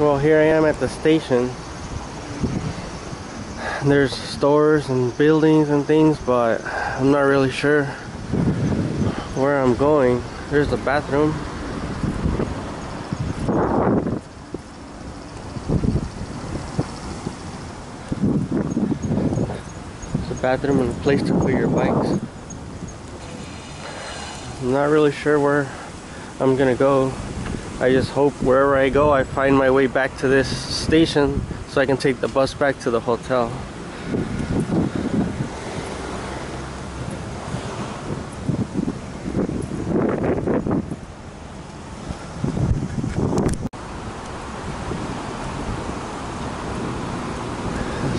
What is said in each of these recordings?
Well, here I am at the station. There's stores and buildings and things, but I'm not really sure where I'm going. There's the bathroom. It's a bathroom and a place to put your bikes. I'm not really sure where I'm gonna go. I just hope wherever I go I find my way back to this station so I can take the bus back to the hotel.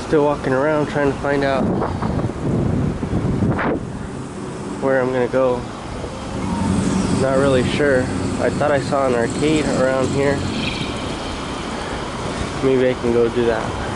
Still walking around trying to find out where I'm gonna go. Not really sure. I thought I saw an arcade around here. Maybe I can go do that.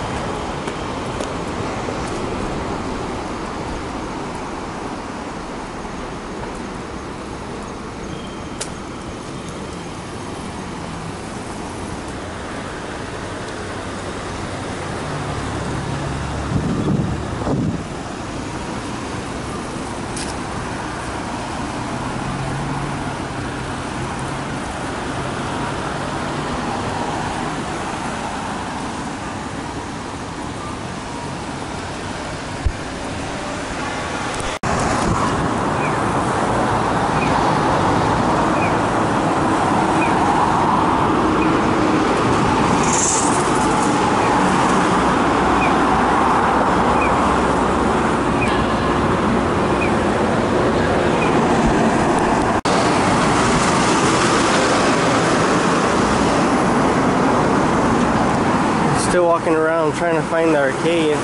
Still walking around trying to find the arcade.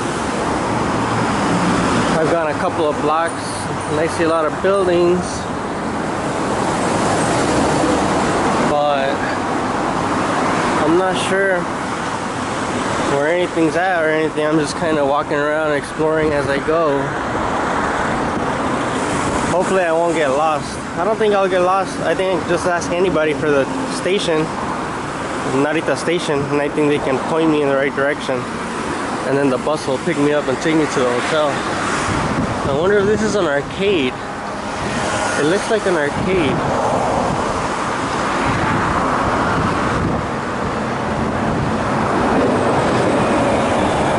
I've gone a couple of blocks and I see a lot of buildings. But I'm not sure where anything's at or anything. I'm just kind of walking around exploring as I go. Hopefully I won't get lost. I don't think I'll get lost. I think just ask anybody for the station. Narita station and I think they can point me in the right direction. And then the bus will pick me up and take me to the hotel. I wonder if this is an arcade. It looks like an arcade.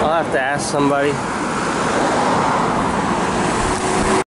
I'll have to ask somebody